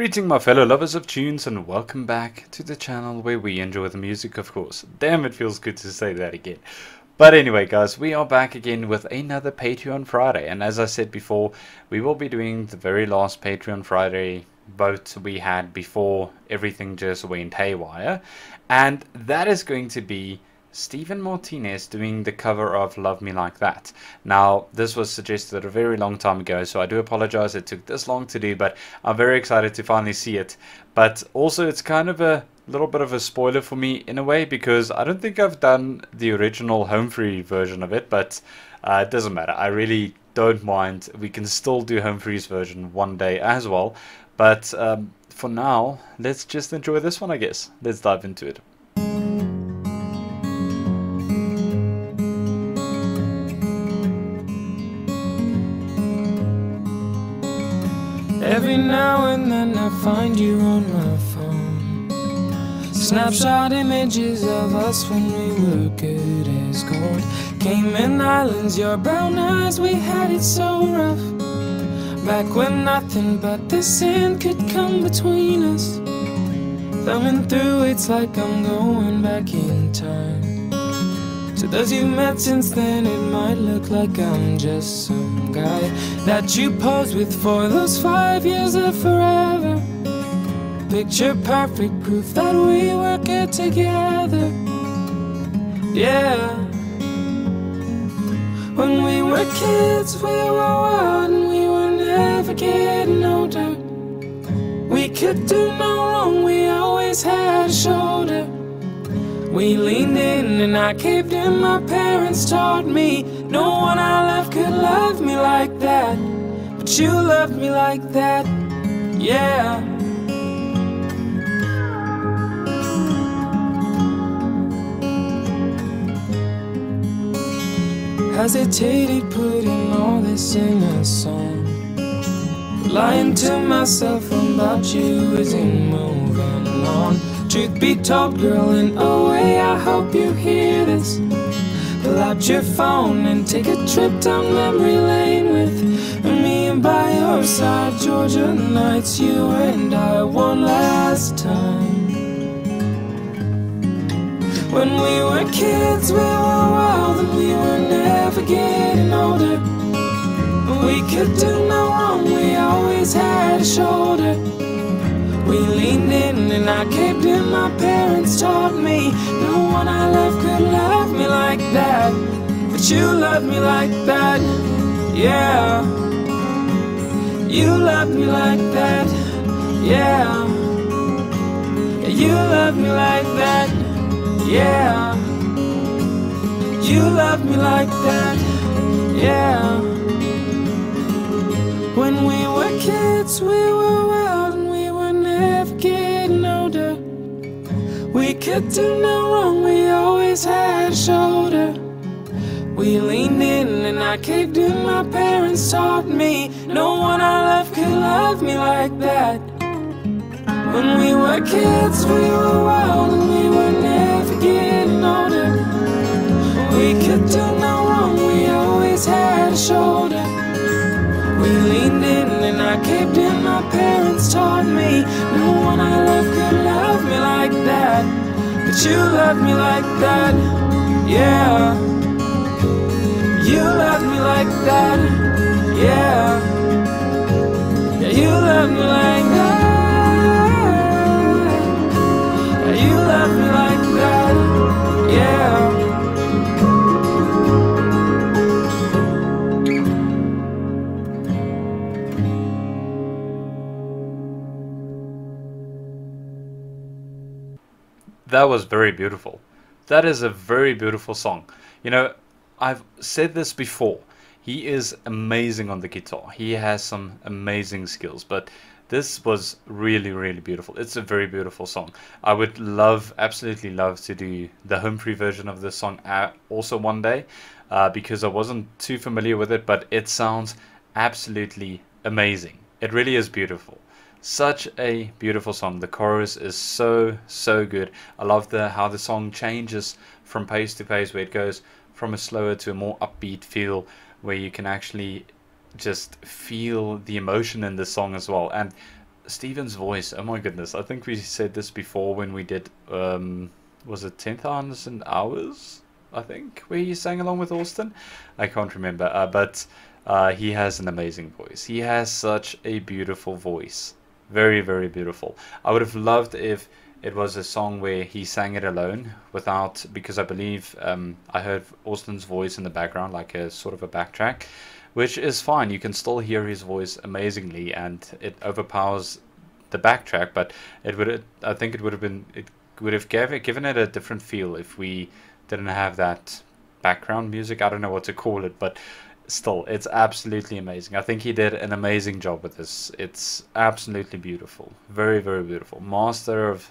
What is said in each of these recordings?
Greeting my fellow lovers of tunes and welcome back to the channel where we enjoy the music of course. Damn it feels good to say that again. But anyway guys, we are back again with another Patreon Friday and as I said before, we will be doing the very last Patreon Friday vote we had before everything just went haywire and that is going to be Steven Martinez doing the cover of Love Me Like That. Now, this was suggested a very long time ago, so I do apologize it took this long to do, but I'm very excited to finally see it. But also, it's kind of a little bit of a spoiler for me in a way, because I don't think I've done the original home free version of it, but uh, it doesn't matter. I really don't mind. We can still do home free's version one day as well, but um, for now, let's just enjoy this one, I guess. Let's dive into it. Every now and then I find you on my phone. Snapshot images of us when we were good as gold. Cayman Islands, your brown eyes, we had it so rough. Back when nothing but the sand could come between us. Thumbing through, it's like I'm going back in time. To those you've met since then, it might look like I'm just some guy that you posed with for those five years of forever. Picture perfect proof that we were good together. Yeah. When we were kids, we were wild and we were never getting older. We could do no wrong, we always had a shoulder. We leaned in and I caved in. My parents taught me no one I love could love me like that. But you loved me like that, yeah. Hesitated putting all this in a song. Lying to myself about you isn't moving along. Truth be told, girl, in a way, I hope you hear this. Pull out your phone and take a trip down memory lane with me and by your side, Georgia nights, you and I one last time. When we were kids, we were wild and we were never getting older. We could do no wrong, we always had a shoulder. We leaned in and I caved in. My parents taught me no one I love could love me like that. But you love me like that, yeah. You love me like that, yeah. You love me like that, yeah. You love me like that, yeah. When we were kids, we were wild could do no wrong, we always had a shoulder. We leaned in and I caved in. My parents taught me no one I love could love me like that. When we were kids, we were wild and we were never getting older. We could do no wrong, we always had a shoulder. We leaned in and I caved in. My parents taught me no one I love could love me like that. But you love me like that, yeah. You love me like that, yeah. Yeah, you love me like that. That was very beautiful. That is a very beautiful song. You know, I've said this before. He is amazing on the guitar. He has some amazing skills, but this was really, really beautiful. It's a very beautiful song. I would love, absolutely love to do the home free version of this song uh, also one day uh, because I wasn't too familiar with it, but it sounds absolutely amazing. It really is beautiful. Such a beautiful song. The chorus is so so good. I love the how the song changes from pace to pace, where it goes from a slower to a more upbeat feel, where you can actually just feel the emotion in the song as well. And Steven's voice. Oh my goodness! I think we said this before when we did. Um, was it ten thousand hours? I think where he sang along with Austin. I can't remember, uh, but uh, he has an amazing voice. He has such a beautiful voice. Very, very beautiful. I would have loved if it was a song where he sang it alone without, because I believe um, I heard Austin's voice in the background, like a sort of a backtrack, which is fine. You can still hear his voice amazingly and it overpowers the backtrack, but it would, I think it would have been, it would have gave, given it a different feel if we didn't have that background music. I don't know what to call it, but still, it's absolutely amazing. I think he did an amazing job with this. It's absolutely beautiful. Very, very beautiful. Master of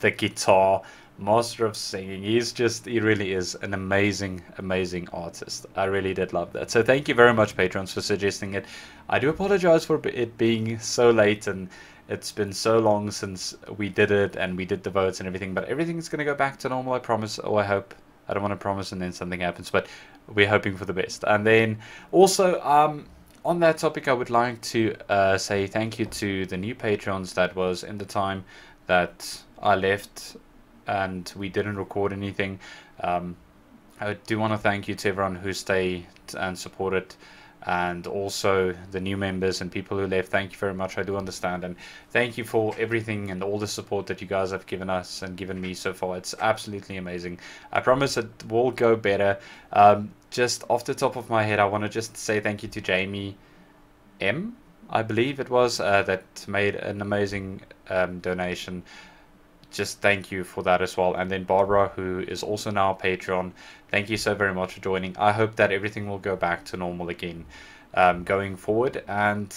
the guitar, master of singing. He's just, he really is an amazing, amazing artist. I really did love that. So thank you very much, patrons, for suggesting it. I do apologize for it being so late and it's been so long since we did it and we did the votes and everything, but everything's going to go back to normal, I promise. Oh, I hope. I don't want to promise and then something happens, but we're hoping for the best. And then also, um, on that topic, I would like to uh, say thank you to the new patrons that was in the time that I left and we didn't record anything. Um, I do want to thank you to everyone who stayed and supported and also the new members and people who left. Thank you very much. I do understand. And thank you for everything and all the support that you guys have given us and given me so far. It's absolutely amazing. I promise it will go better. Um, just off the top of my head, I want to just say thank you to Jamie M. I believe it was uh, that made an amazing um, donation just thank you for that as well. And then Barbara, who is also now a Patreon, thank you so very much for joining. I hope that everything will go back to normal again um, going forward. And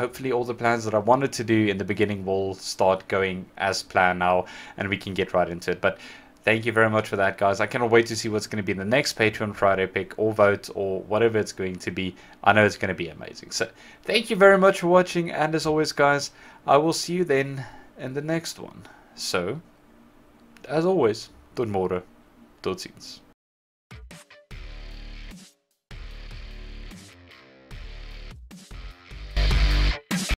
hopefully all the plans that I wanted to do in the beginning will start going as planned now and we can get right into it. But thank you very much for that, guys. I cannot wait to see what's going to be in the next Patreon Friday pick or vote or whatever it's going to be. I know it's going to be amazing. So thank you very much for watching. And as always, guys, I will see you then in the next one. So, as always, tot môre. Tot ziens.